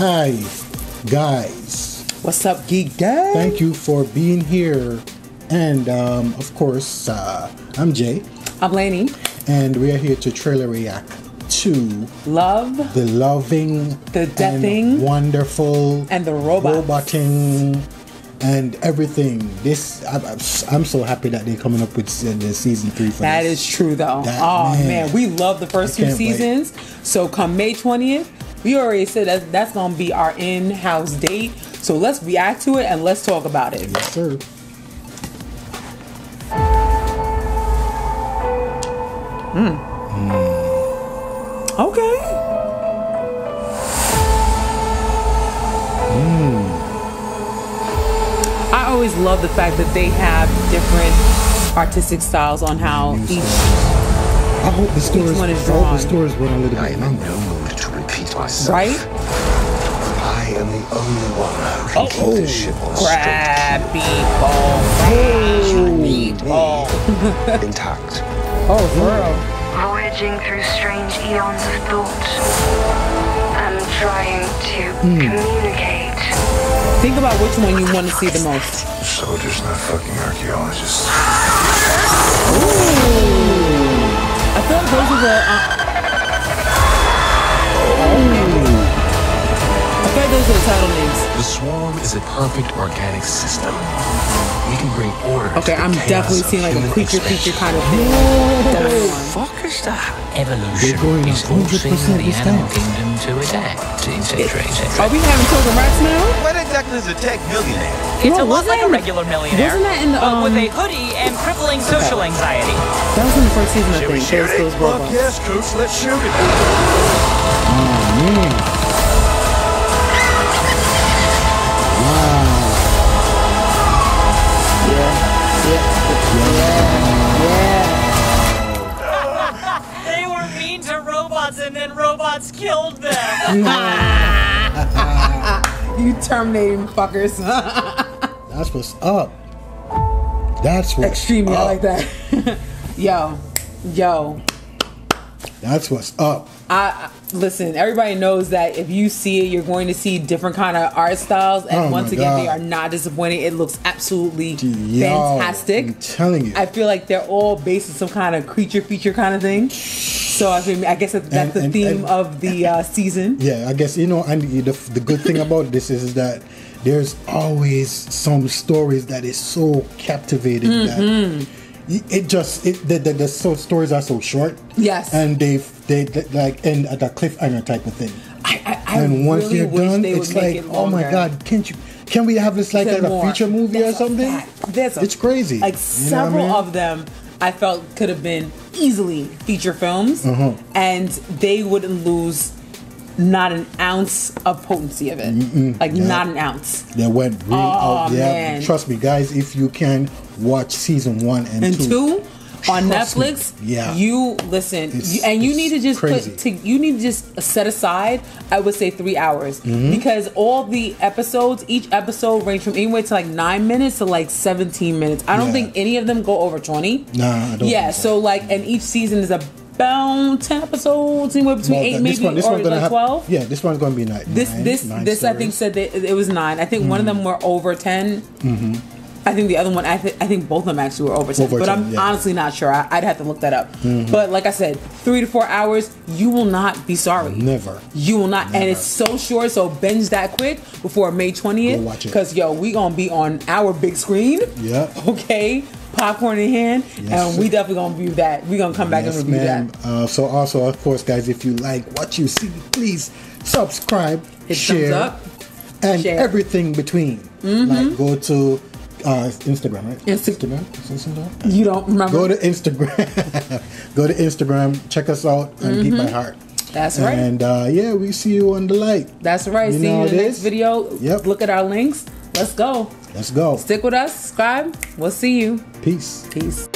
Hi, guys. What's up, Geek Gang? Thank you for being here. And um, of course, uh, I'm Jay, I'm Lainey. and we are here to trailer react to Love the loving, The deathing, wonderful, and the robots. roboting, and everything. This I, I'm so happy that they're coming up with the season three for That this. is true, though. That- oh man. man. we love the first two can't wait. seasons. So come May twentieth, we already said that that's gonna be our in-house date. So let's react to it and let's talk about it. Yes, sir. Hmm. Hmm. Okay. Hmm. I always love the fact that they have different artistic styles on how each. I hope the stories. one I is hope drawn. the stories run a little I am in no mood to repeat myself. Right? I am the only one who can keep oh, this ship on Grab people. Grab people. straight. Intact. Oh, for real. Voyaging through strange eons of thought. I'm trying to communicate. Think about which one you want to see the most. Soldiers, not fucking archaeologists. I feel like those are the. Uh, I feel like those are the title names. The swarm is a perfect organic system. We can bring order. Okay, to I'm chaos definitely seeing like a human creature expansion. feature kind of thing. Definitely one. fuck is that? Evolution going is 100% forcing the animal kingdom to adapt, etc., etc. Are we having children rats now? What exactly is a tech millionaire? It's Bro, a lot like a regular millionaire, wasn't that in the, but with um, a hoodie and crippling social anxiety. That was in the first season, I think. Those, those Fuck robots. yes, coach, let's shoot it. Man. Robots killed them. You terminating fuckers. That's what's up. That's what's Extremely, I like that. yo, yo. That's what's up. I listen. Everybody knows that if you see it, you're going to see different kind of art styles, and Oh once again, God. they are not disappointing. It looks absolutely Yo, fantastic. I'm telling you. I feel like they're all based on some kind of creature feature kind of thing. So I mean, I guess that's And- the and- theme and- of the uh, season. Yeah, I guess you know, and the, the good thing about this is, that there's always some stories that is so captivating Mm-hmm. that it just it the, the, the so stories are so short. Yes. and they they, they like end at a cliffhanger type of thing. I, I, and once really they're done, it's like, it oh my god, can't you? Can we have this like a feature movie That's or something? a- it's crazy. Like You know what I several mean? of them, I felt could have been easily feature films, Uh-huh. and they wouldn't lose not an ounce of potency of it. Like not an ounce. They went real out. Yeah, man. trust me, guys. If you can watch season one and, And two. On Trust me. Netflix, Yeah. you listen, you, and you need to just crazy. put to you need to just set aside. I would say three hours Mm-hmm. because all the episodes, each episode range from anywhere to like nine minutes to like seventeen minutes. I don't Yeah. think any of them go over twenty. Nah, I don't Yeah, so. so like, and each season is about ten episodes, anywhere between Well, eight maybe one, or like have, twelve. Yeah, this one's gonna be nine. This nine, this nine this I think said that it was nine. I think one of them were over 10 I think the other one, I, th- I think both of them actually were over 10, Over but 10, I'm yeah. Mm-hmm. honestly not sure. I, I'd have to look that up. But like I said, three to four hours, you will not be sorry. Never. You will not, and it's so short. So binge that quick before May twentieth. Watch it. Cause yo, we gonna be on our big screen. Yeah. Okay, popcorn in hand, Yes, and we definitely gonna review that. We gonna come back Yes, and review ma'am. that. Uh, so also, of course, guys, if you like what you see, please subscribe, Hit share, up. and share. everything between. Like go to uh, Instagram, right? Insta- Instagram. Instagram? You don't remember? Go to Instagram. go to Instagram. Check us out and Geek by Hart. That's right. And uh, yeah, we see you on the light. That's right. You See you in the next video. Yep. Look at our links. Let's go. Let's go. Stick with us. Subscribe. We'll see you. Peace. Peace.